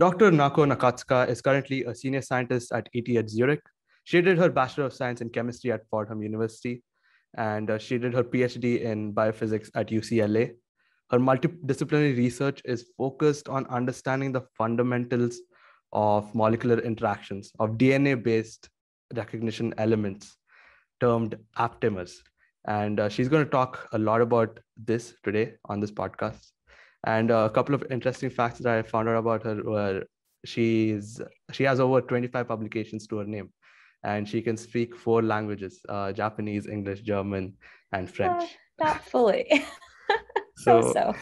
Dr. Nako Nakatsuka is currently a senior scientist at ETH Zurich. She did her Bachelor of Science in Chemistry at Fordham University, and uh, she did her PhD in biophysics at UCLA. Her multidisciplinary research is focused on understanding the fundamentals of molecular interactions of DNA based recognition elements termed aptamers. And uh, she's going to talk a lot about this today on this podcast. And a couple of interesting facts that I found out about her were she's she has over 25 publications to her name. And she can speak four languages uh, japanese english german and french. uh, not fully. So so so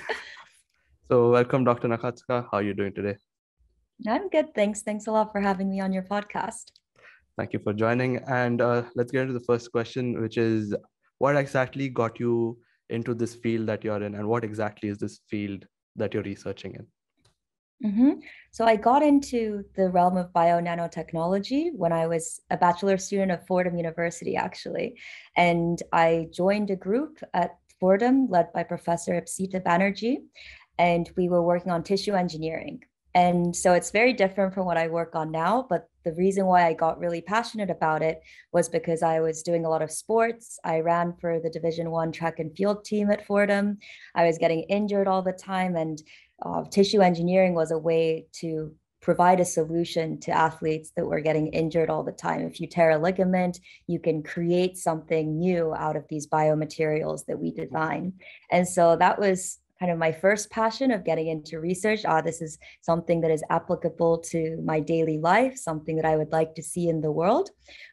so welcome dr nakatsuka how are you doing today? I'm good thanks. Thanks a lot for having me on your podcast. Thank you for joining. And uh, let's get into the first question which is what exactly got you into this field that you're in and what exactly is this field that you're researching in Mm-hmm. So I got into the realm of bio nanotechnology when I was a bachelor student at Fordham University, actually. And I joined a group at Fordham led by Professor Ipsita Banerjee, and we were working on tissue engineering. And so it's very different from what I work on now. But the reason why I got really passionate about it was because I was doing a lot of sports. I ran for the Division One track and field team at Fordham. I was getting injured all the time, and uh, tissue engineering was a way to provide a solution to athletes that were getting injured all the time. If you tear a ligament, you can create something new out of these biomaterials that we design. And so that was kind of my first passion of getting into research. Ah, this is something that is applicable to my daily life, something that I would like to see in the world.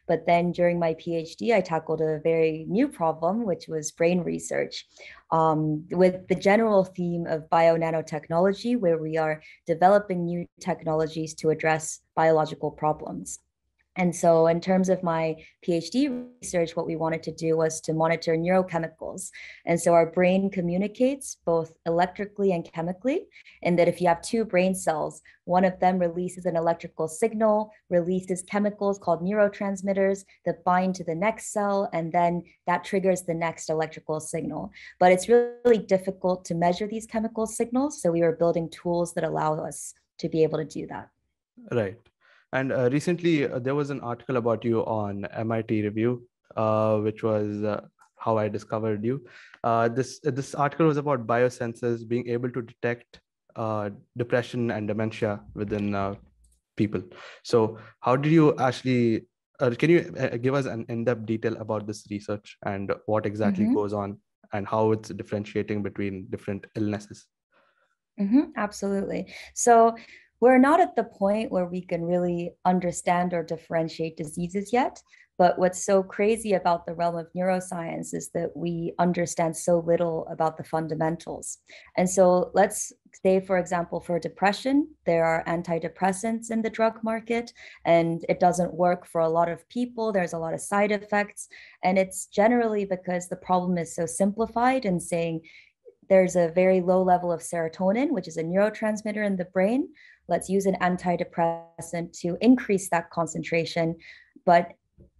But then during my PhD, I tackled a very new problem, which was brain research. Um, with the general theme of bio nanotechnology, where we are developing new technologies to address biological problems. And so, in terms of my PhD research, what we wanted to do was to monitor neurochemicals. And so, our brain communicates both electrically and chemically. And that if you have two brain cells, one of them releases an electrical signal, releases chemicals called neurotransmitters that bind to the next cell, and then that triggers the next electrical signal. But it's really difficult to measure these chemical signals. So, we were building tools that allow us to be able to do that. Right. And uh, recently, uh, there was an article about you on MIT Review, uh, which was uh, how I discovered you. Uh, this this article was about biosensors being able to detect uh, depression and dementia within people. So, how did you actually? can you give us an in-depth detail about this research and what exactly mm-hmm. goes on and how it's differentiating between different illnesses? Mm-hmm, absolutely. So we're not at the point where we can really understand or differentiate diseases yet. But what's so crazy about the realm of neuroscience is that we understand so little about the fundamentals. And so let's say, for example, for depression, there are antidepressants in the drug market, and it doesn't work for a lot of people. There's a lot of side effects. And it's generally because the problem is so simplified and saying, there's a very low level of serotonin, which is a neurotransmitter in the brain, let's use an antidepressant to increase that concentration, but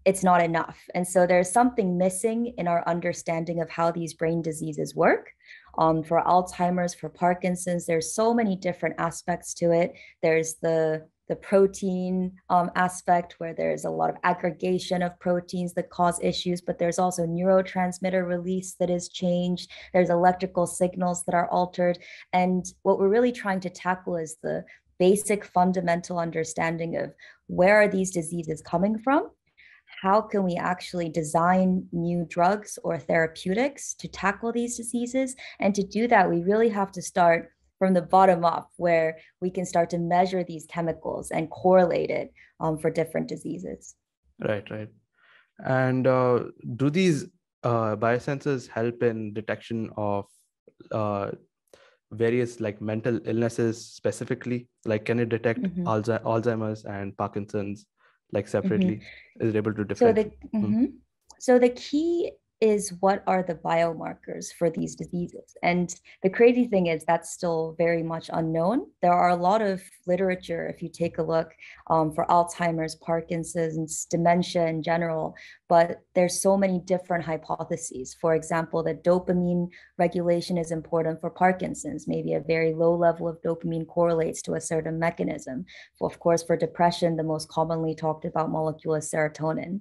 it's not enough. And so there's something missing in our understanding of how these brain diseases work. Um, for Alzheimer's, for Parkinson's, there's so many different aspects to it. There's the the protein um, aspect where there's a lot of aggregation of proteins that cause issues, but there's also neurotransmitter release that is changed. There's electrical signals that are altered. And what we're really trying to tackle is the basic fundamental understanding of where are these diseases coming from? How can we actually design new drugs or therapeutics to tackle these diseases? And to do that we really have to start from the bottom up where we can start to measure these chemicals and correlate it um, for different diseases. Right right. And uh, do these uh, biosensors help in detection of uh, various like mental illnesses specifically like can it detect mm-hmm. alzheimer's and parkinson's like separately mm-hmm. is it able to differentiate so the, mm-hmm. so the key is what are the biomarkers for these diseases? And the crazy thing is that's still very much unknown. There are a lot of literature, if you take a look um, for Alzheimer's, Parkinson's, dementia in general, but there's so many different hypotheses. For example, that dopamine regulation is important for Parkinson's. Maybe a very low level of dopamine correlates to a certain mechanism. Of course, for depression, the most commonly talked about molecule is serotonin.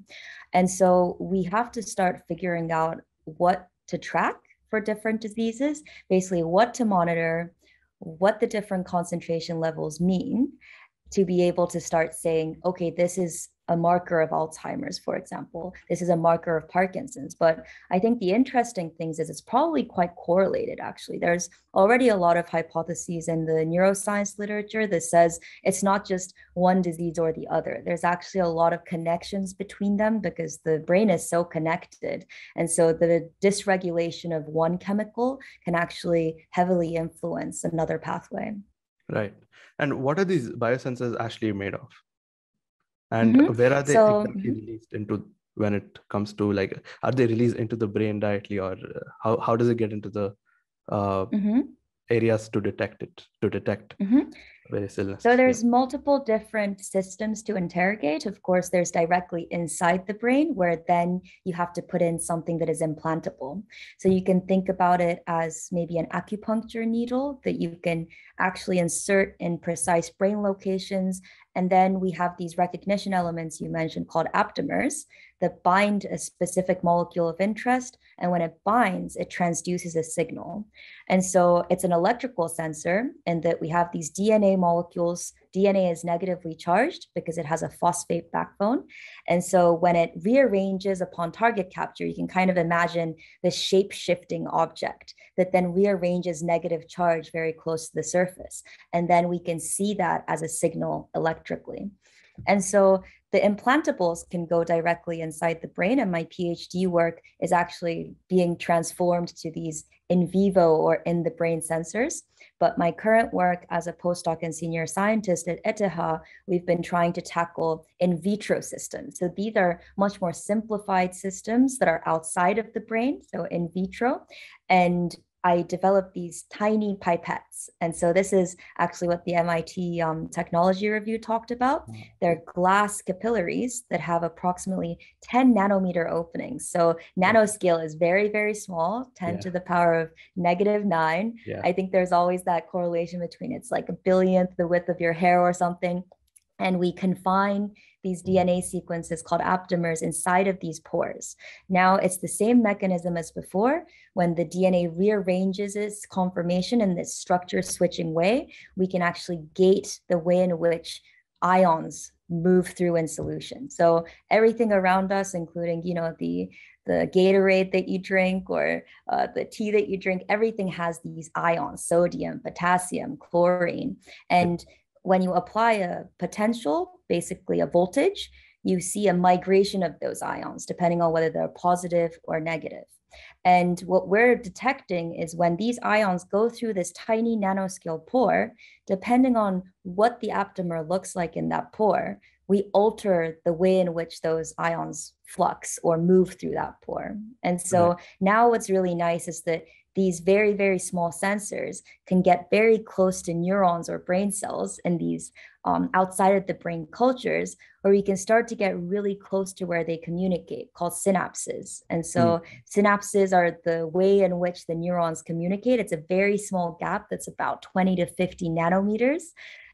And so we have to start figuring out what to track for different diseases, basically what to monitor, what the different concentration levels mean to be able to start saying, okay, this is a marker of Alzheimer's, for example. This is a marker of Parkinson's. But I think the interesting things is it's probably quite correlated, actually. There's already a lot of hypotheses in the neuroscience literature that says it's not just one disease or the other. There's actually a lot of connections between them because the brain is so connected. And so the dysregulation of one chemical can actually heavily influence another pathway. Right. And what are these biosensors actually made of? And mm-hmm. where are they so, exactly released into when it comes to like are they released into the brain directly or uh, how, how does it get into the uh, mm-hmm. Areas to detect it to detect mm-hmm. various so there's yeah. multiple different systems to interrogate. Of course there's directly inside the brain where then you have to put in something that is implantable. So you can think about it as maybe an acupuncture needle that you can actually insert in precise brain locations. And then we have these recognition elements you mentioned called aptamers that bind a specific molecule of interest. And when it binds, it transduces a signal. And so it's an electrical sensor in that we have these DNA molecules. DNA is negatively charged because it has a phosphate backbone. And so when it rearranges upon target capture, you can kind of imagine this shape shifting object that then rearranges negative charge very close to the surface. And then we can see that as a signal electrically. And so the implantables can go directly inside the brain. And my PhD work is actually being transformed to these in vivo or in the brain sensors. But my current work as a postdoc and senior scientist at ETH, we've been trying to tackle in vitro systems. So these are much more simplified systems that are outside of the brain, so in vitro. And I developed these tiny pipettes. And so this is actually what the MIT um, Technology Review talked about. Mm. They're glass capillaries that have approximately 10 nanometer openings. So nanoscale is very, very small, 10 yeah. to the power of negative nine. Yeah. I think there's always that correlation between it's like a billionth the width of your hair or something. And we confine these DNA sequences called aptamers inside of these pores. Now it's the same mechanism as before. When the DNA rearranges its conformation in this structure switching way, we can actually gate the way in which ions move through in solution. So everything around us, including, you know, the the Gatorade that you drink or uh, the tea that you drink, everything has these ions, sodium, potassium, chlorine. And when you apply a potential, basically a voltage, you see a migration of those ions depending on whether they're positive or negative. And what we're detecting is when these ions go through this tiny nanoscale pore, depending on what the aptamer looks like in that pore, we alter the way in which those ions flux or move through that pore. And so right. now what's really nice is that these very, very small sensors can get very close to neurons or brain cells in these um, outside of the brain cultures, where we can start to get really close to where they communicate, called synapses. And so mm. synapses are the way in which the neurons communicate. It's a very small gap that's about 20 to 50 nanometers.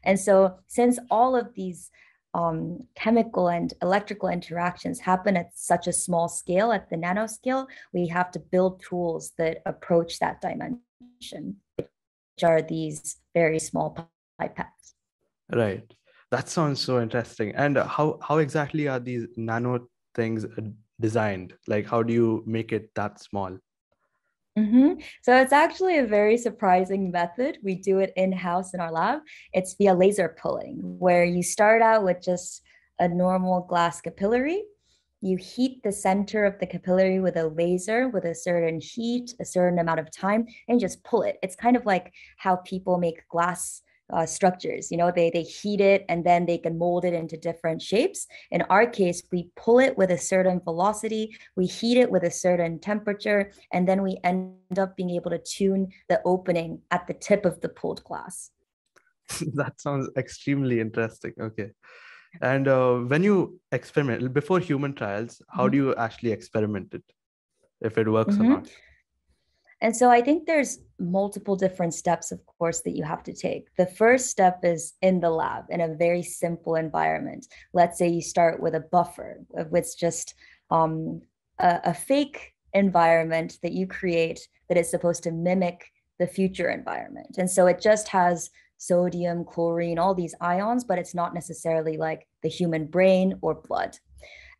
And so since all of these um, chemical and electrical interactions happen at such a small scale, at the nanoscale, we have to build tools that approach that dimension, which are these very small pipettes. Right. That sounds so interesting. And how, how exactly are these nano things designed? Like, how do you make it that small? Mm-hmm. So it's actually a very surprising method. We do it in house in our lab. It's via laser pulling, where you start out with just a normal glass capillary. You heat the center of the capillary with a laser with a certain heat, a certain amount of time, and just pull it. It's kind of like how people make glass uh, structures. You know, they they heat it and then they can mold it into different shapes. In our case, we pull it with a certain velocity, we heat it with a certain temperature, and then we end up being able to tune the opening at the tip of the pulled glass. that sounds extremely interesting. Okay. And uh, when you experiment before human trials, how mm-hmm. do you actually experiment it? If it works mm-hmm. or not? And so I think there's multiple different steps, of course, that you have to take. The first step is in the lab in a very simple environment. Let's say you start with a buffer, with just um, a, a fake environment that you create that is supposed to mimic the future environment. And so it just has sodium, chlorine, all these ions, but it's not necessarily like the human brain or blood.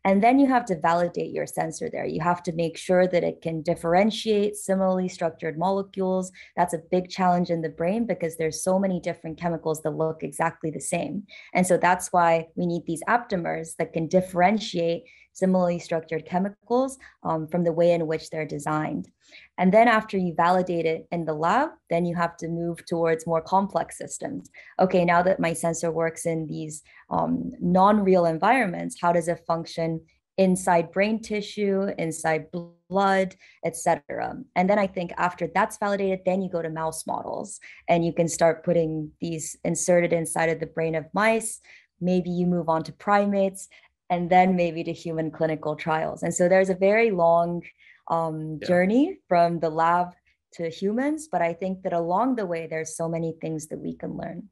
And then you have to validate your sensor there. You have to make sure that it can differentiate similarly structured molecules. That's a big challenge in the brain because there's so many different chemicals that look exactly the same. And so that's why we need these aptamers that can differentiate similarly structured chemicals um, from the way in which they're designed. And then after you validate it in the lab, then you have to move towards more complex systems. Okay, now that my sensor works in these um, non-real environments, how does it function inside brain tissue, inside blood, etc. And then I think after that's validated, then you go to mouse models and you can start putting these inserted inside of the brain of mice. Maybe you move on to primates and then maybe to human clinical trials. And so there's a very long um, yeah. journey from the lab to humans, but I think that along the way, there's so many things that we can learn.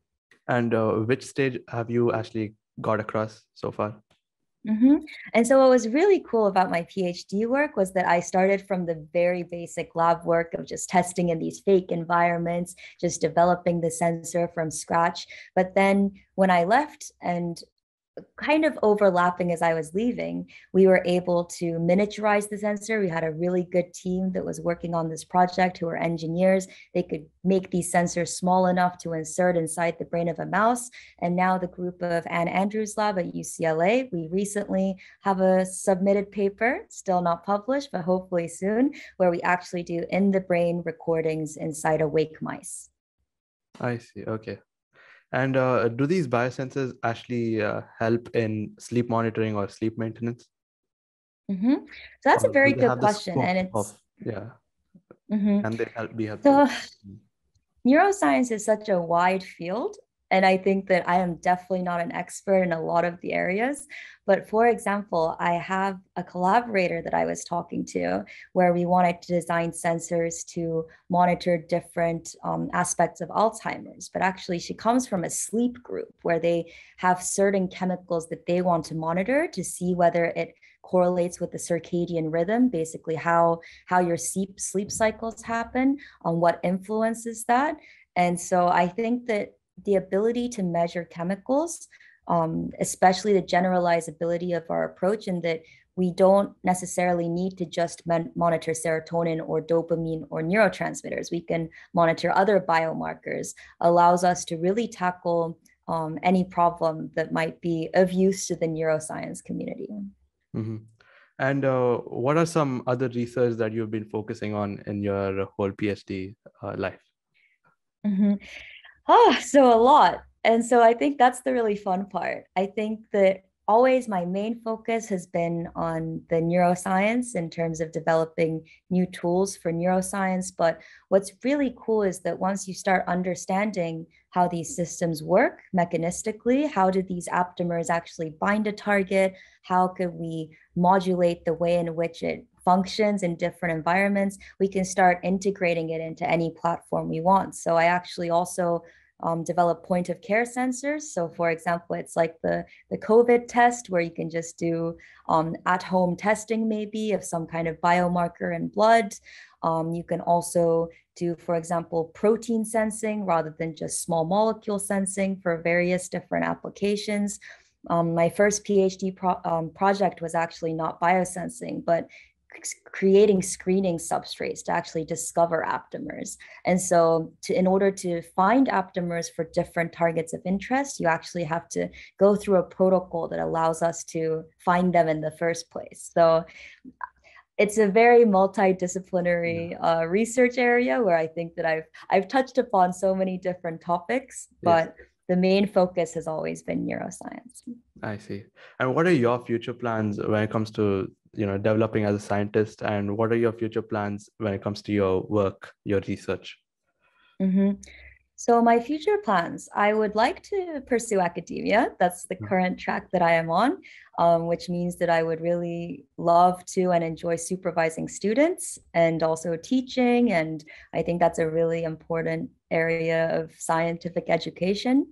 And uh, which stage have you actually got across so far? Mm-hmm. And so, what was really cool about my PhD work was that I started from the very basic lab work of just testing in these fake environments, just developing the sensor from scratch. But then, when I left and kind of overlapping as I was leaving, we were able to miniaturize the sensor. We had a really good team that was working on this project who were engineers. They could make these sensors small enough to insert inside the brain of a mouse. And now the group of Anne Andrews lab at UCLA, we recently have a submitted paper, still not published, but hopefully soon, where we actually do in the brain recordings inside awake mice. I see. Okay. And uh, do these biosensors actually uh, help in sleep monitoring or sleep maintenance? Mm-hmm. So that's or a very good question, and it's of, yeah. Mm-hmm. And they help be helpful. So, mm. neuroscience is such a wide field, and I think that I am definitely not an expert in a lot of the areas. But for example, I have a collaborator that I was talking to where we wanted to design sensors to monitor different um, aspects of Alzheimer's. But actually, she comes from a sleep group where they have certain chemicals that they want to monitor to see whether it correlates with the circadian rhythm basically how how your sleep sleep cycles happen on what influences that and so i think that the ability to measure chemicals, um, especially the generalizability of our approach, and that we don't necessarily need to just monitor serotonin or dopamine or neurotransmitters. We can monitor other biomarkers, allows us to really tackle um, any problem that might be of use to the neuroscience community. Mm-hmm. And uh, what are some other research that you've been focusing on in your whole PhD uh, life? Mm-hmm. Oh, so a lot. And so I think that's the really fun part. I think that always my main focus has been on the neuroscience in terms of developing new tools for neuroscience. But what's really cool is that once you start understanding how these systems work mechanistically, how do these aptamers actually bind a target? How could we modulate the way in which it functions in different environments, we can start integrating it into any platform we want. So I actually also um, develop point of care sensors. So for example, it's like the, the COVID test where you can just do um, at home testing maybe of some kind of biomarker in blood. Um, you can also do, for example, protein sensing rather than just small molecule sensing for various different applications. Um, my first PhD pro um, project was actually not biosensing, but creating screening substrates to actually discover aptamers. And so to, in order to find aptamers for different targets of interest, you actually have to go through a protocol that allows us to find them in the first place. So it's a very multidisciplinary yeah. uh, research area where I think that I've I've touched upon so many different topics, but yes. the main focus has always been neuroscience. I see. And what are your future plans when it comes to you know developing as a scientist, and what are your future plans when it comes to your work, your research? Mm-hmm. So, my future plans, I would like to pursue academia. That's the mm. current track that I am on, um, which means that I would really love to and enjoy supervising students and also teaching. And I think that's a really important area of scientific education.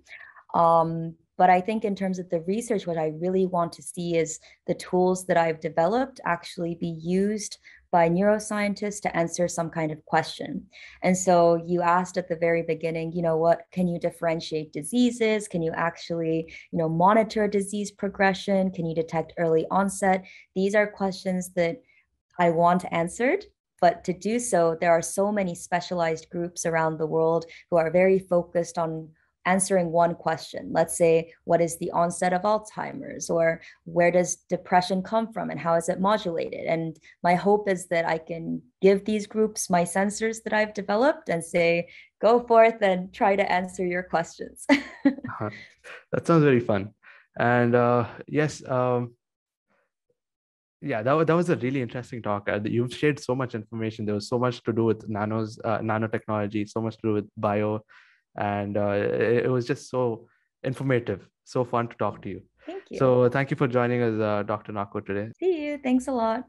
Um, but I think in terms of the research, what I really want to see is the tools that I've developed actually be used by neuroscientists to answer some kind of question. And so you asked at the very beginning, you know, what can you differentiate diseases? Can you actually, you know, monitor disease progression? Can you detect early onset? These are questions that I want answered. But to do so, there are so many specialized groups around the world who are very focused on answering one question. Let's say, what is the onset of Alzheimer's, or where does depression come from, and how is it modulated? And my hope is that I can give these groups my sensors that I've developed and say, go forth and try to answer your questions. uh-huh. That sounds very fun. And uh, yes, um, yeah that, that was a really interesting talk uh, you've shared so much information there was so much to do with nanos uh, nanotechnology so much to do with bio and uh, it, it, was just so informative so fun to talk to you. Thank you. So thank you for joining us uh, dr nako today. See you. Thanks a lot